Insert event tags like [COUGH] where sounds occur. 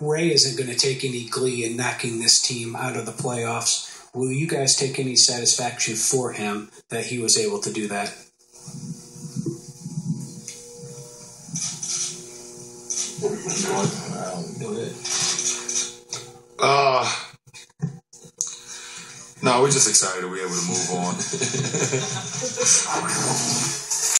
Ray isn't going to take any glee in knocking this team out of the playoffs. Will you guys take any satisfaction for him that he was able to do that? Um, uh, no, we're just excited to be able to move on. [LAUGHS]